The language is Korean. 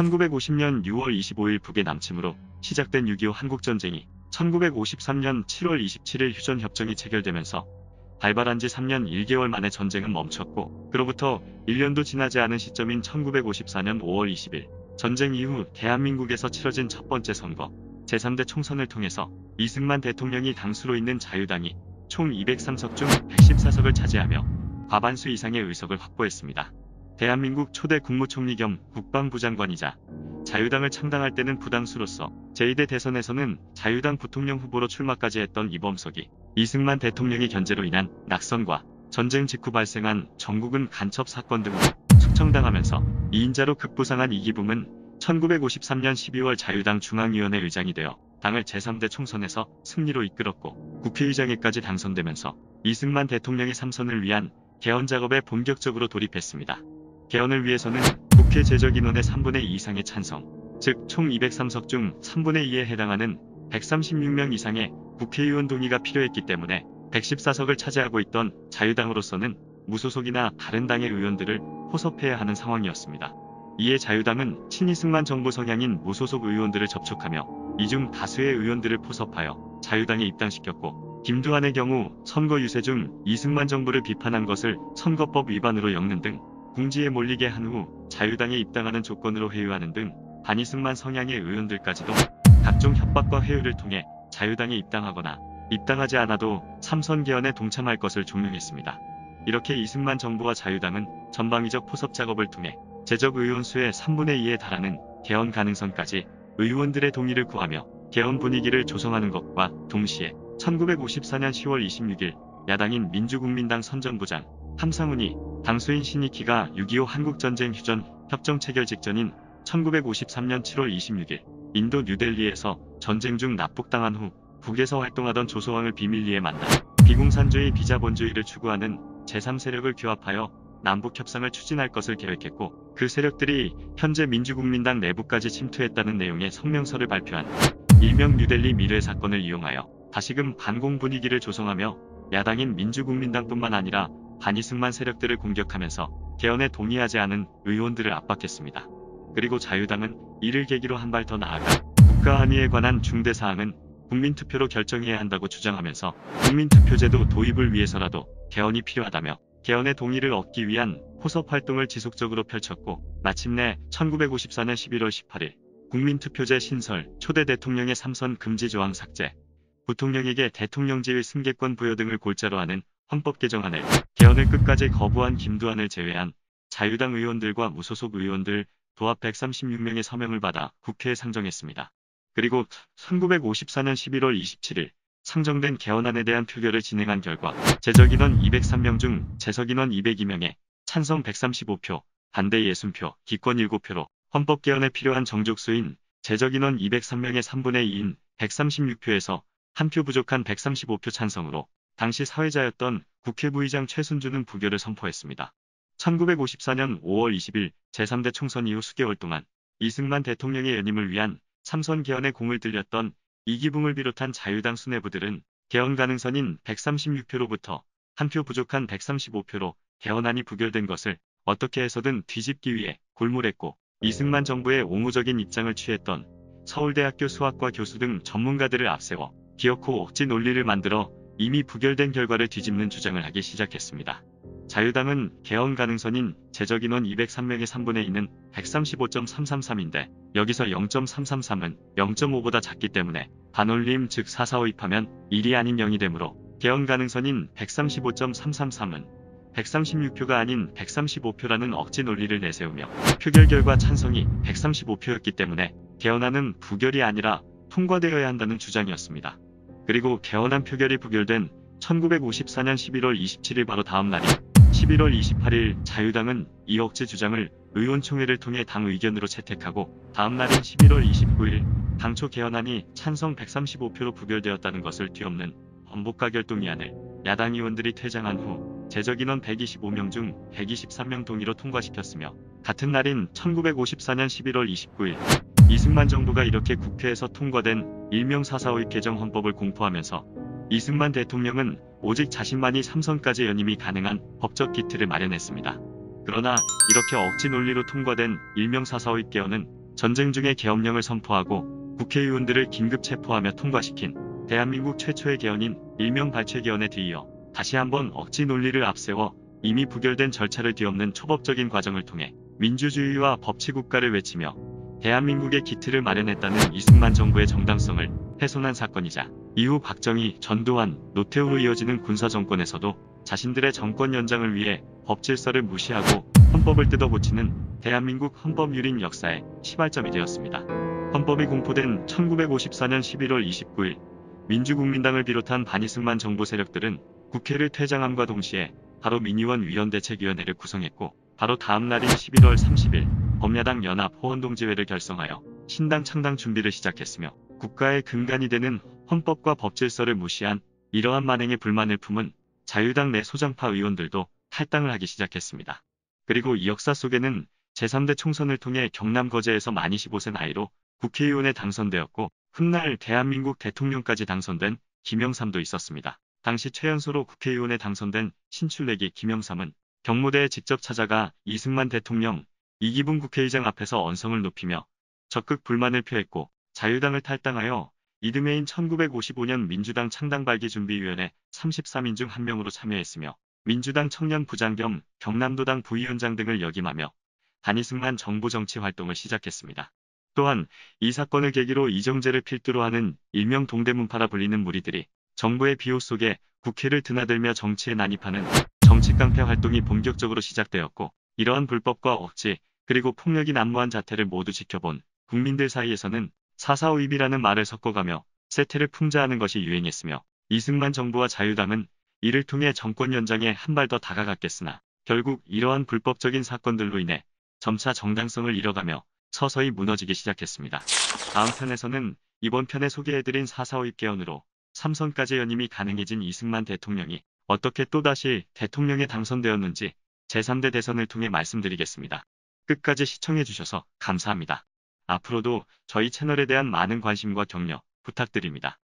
1950년 6월 25일 북의 남침으로 시작된 6.25 한국전쟁이 1953년 7월 27일 휴전협정이 체결되면서 발발한 지 3년 1개월 만에 전쟁은 멈췄고 그로부터 1년도 지나지 않은 시점인 1954년 5월 20일 전쟁 이후 대한민국에서 치러진 첫 번째 선거 제3대 총선을 통해서 이승만 대통령이 당수로 있는 자유당이 총 203석 중 114석을 차지하며 과반수 이상의 의석을 확보했습니다. 대한민국 초대 국무총리 겸 국방부 장관이자 자유당을 창당할 때는 부당수로서 제2대 대선에서는 자유당 부통령 후보로 출마까지 했던 이범석이 이승만 대통령의 견제로 인한 낙선과 전쟁 직후 발생한 전국은 간첩 사건 등으로 숙청당하면서 2인자로 급부상한 이기붕은 1953년 12월 자유당 중앙위원회 의장이 되어 당을 제3대 총선에서 승리로 이끌었고 국회의장에까지 당선되면서 이승만 대통령의 3선을 위한 개헌 작업에 본격적으로 돌입했습니다. 개헌을 위해서는 국회 제적인원의 3분의 2 이상의 찬성, 즉 총 203석 중 3분의 2에 해당하는 136명 이상의 국회의원 동의가 필요했기 때문에 114석을 차지하고 있던 자유당으로서는 무소속이나 다른 당의 의원들을 포섭해야 하는 상황이었습니다. 이에 자유당은 친이승만 정부 성향인 무소속 의원들을 접촉하며 이중 다수의 의원들을 포섭하여 자유당에 입당시켰고 김두한의 경우 선거 유세 중 이승만 정부를 비판한 것을 선거법 위반으로 엮는 등 궁지에 몰리게 한 후 자유당에 입당하는 조건으로 회유하는 등 반이승만 성향의 의원들까지도 각종 협박과 회유를 통해 자유당에 입당하거나 입당하지 않아도 삼선 개헌에 동참할 것을 종용했습니다. 이렇게 이승만 정부와 자유당은 전방위적 포섭 작업을 통해 제적 의원 수의 3분의 2에 달하는 개헌 가능성까지 의원들의 동의를 구하며 개헌 분위기를 조성하는 것과 동시에 1954년 10월 26일 야당인 민주국민당 선전부장 함상훈이 당수인 신익희가 6.25 한국전쟁 휴전 협정 체결 직전인 1953년 7월 26일 인도 뉴델리에서 전쟁 중 납북당한 후 북에서 활동하던 조소왕을 비밀리에 만나 비공산주의 비자본주의를 추구하는 제3세력을 규합하여 남북 협상을 추진할 것을 계획했고 그 세력들이 현재 민주국민당 내부까지 침투했다는 내용의 성명서를 발표한 일명 뉴델리 미래 사건을 이용하여 다시금 반공 분위기를 조성하며 야당인 민주국민당뿐만 아니라 반이승만 세력들을 공격하면서 개헌에 동의하지 않은 의원들을 압박했습니다. 그리고 자유당은 이를 계기로 한 발 더 나아가 국가 한의에 관한 중대 사항은 국민투표로 결정해야 한다고 주장하면서 국민투표제도 도입을 위해서라도 개헌이 필요하다며 개헌의 동의를 얻기 위한 포섭 활동을 지속적으로 펼쳤고 마침내 1954년 11월 18일 국민투표제 신설 초대 대통령의 삼선 금지 조항 삭제 부통령에게 대통령제의 승계권 부여 등을 골자로 하는 헌법 개정안을 개헌을 끝까지 거부한 김두한을 제외한 자유당 의원들과 무소속 의원들 도합 136명의 서명을 받아 국회에 상정했습니다. 그리고 1954년 11월 27일 상정된 개헌안에 대한 표결을 진행한 결과 제적인원 203명 중 재석인원 202명에 찬성 135표, 반대 60표, 기권 7표로 헌법 개헌에 필요한 정족수인 제적인원 203명의 3분의 2인 136표에서 한 표 부족한 135표 찬성으로 당시 사회자였던 국회부의장 최순주는 부결을 선포했습니다. 1954년 5월 20일 제3대 총선 이후 수개월 동안 이승만 대통령의 연임을 위한 삼선 개헌에 공을 들였던 이기붕을 비롯한 자유당 수뇌부들은 개헌 가능선인 136표로부터 한 표 부족한 135표로 개헌안이 부결된 것을 어떻게 해서든 뒤집기 위해 골몰했고 이승만 정부의 옹호적인 입장을 취했던 서울대학교 수학과 교수 등 전문가들을 앞세워 기어코 억지 논리를 만들어 이미 부결된 결과를 뒤집는 주장을 하기 시작했습니다. 자유당은 개헌 가능선인 제적인원 203명의 3분의 2는 135.333인데 여기서 0.333은 0.5보다 작기 때문에 반올림 즉 4, 4, 5 입하면 1이 아닌 0이 되므로 개헌 가능선인 135.333은 136표가 아닌 135표라는 억지 논리를 내세우며 표결 결과 찬성이 135표였기 때문에 개헌안은 부결이 아니라 통과되어야 한다는 주장이었습니다. 그리고 개헌안 표결이 부결된 1954년 11월 27일 바로 다음 날인 11월 28일 자유당은 이 억지 주장을 의원총회를 통해 당 의견으로 채택하고 다음 날인 11월 29일 당초 개헌안이 찬성 135표로 부결되었다는 것을 뒤엎는 헌법가 결동의안을 야당 의원들이 퇴장한 후 제적인원 125명 중 123명 동의로 통과시켰으며 같은 날인 1954년 11월 29일 이승만 정부가 이렇게 국회에서 통과된 일명 445 개정 헌법을 공포하면서 이승만 대통령은 오직 자신만이 삼선까지 연임이 가능한 법적 기틀을 마련했습니다. 그러나 이렇게 억지 논리로 통과된 일명 445 개헌은 전쟁 중에 계엄령을 선포하고 국회의원들을 긴급 체포하며 통과시킨 대한민국 최초의 개헌인 일명 발췌개헌에 뒤이어 다시 한번 억지 논리를 앞세워 이미 부결된 절차를 뒤엎는 초법적인 과정을 통해 민주주의와 법치국가를 외치며 대한민국의 기틀을 마련했다는 이승만 정부의 정당성을 훼손한 사건이자 이후 박정희, 전두환, 노태우로 이어지는 군사정권에서도 자신들의 정권 연장을 위해 법 질서를 무시하고 헌법을 뜯어고치는 대한민국 헌법 유린 역사의 시발점이 되었습니다. 헌법이 공포된 1954년 11월 29일 민주국민당을 비롯한 반이승만 정부 세력들은 국회를 퇴장함과 동시에 바로 민의원 위원대책위원회를 구성했고 바로 다음 날인 11월 30일 범야당 연합 호원동지회를 결성하여 신당 창당 준비를 시작했으며 국가의 근간이 되는 헌법과 법질서를 무시한 이러한 만행에 불만을 품은 자유당 내 소장파 의원들도 탈당을 하기 시작했습니다. 그리고 이 역사 속에는 제3대 총선을 통해 경남 거제에서 만 25세 나이로 국회의원에 당선되었고 훗날 대한민국 대통령까지 당선된 김영삼도 있었습니다. 당시 최연소로 국회의원에 당선된 신출내기 김영삼은 경무대에 직접 찾아가 이승만 대통령, 이기붕 국회의장 앞에서 언성을 높이며 적극 불만을 표했고 자유당을 탈당하여 이듬해인 1955년 민주당 창당발기준비위원회 33인 중 한 명으로 참여했으며 민주당 청년 부장 겸 경남도당 부위원장 등을 역임하며 단이승만 정부 정치 활동을 시작했습니다. 또한 이 사건을 계기로 이정재를 필두로 하는 일명 동대문파라 불리는 무리들이 정부의 비호 속에 국회를 드나들며 정치에 난입하는 정치 깡패 활동이 본격적으로 시작되었고 이러한 불법과 억지 그리고 폭력이 난무한 자태를 모두 지켜본 국민들 사이에서는 4.4.5입이라는 말을 섞어가며 세태를 풍자하는 것이 유행했으며 이승만 정부와 자유당은 이를 통해 정권 연장에 한 발 더 다가갔겠으나 결국 이러한 불법적인 사건들로 인해 점차 정당성을 잃어가며 서서히 무너지기 시작했습니다. 다음 편에서는 이번 편에 소개해드린 4.4.5입 개헌으로 삼선까지 연임이 가능해진 이승만 대통령이 어떻게 또다시 대통령에 당선되었는지 제3대 대선을 통해 말씀드리겠습니다. 끝까지 시청해주셔서 감사합니다. 앞으로도 저희 채널에 대한 많은 관심과 격려 부탁드립니다.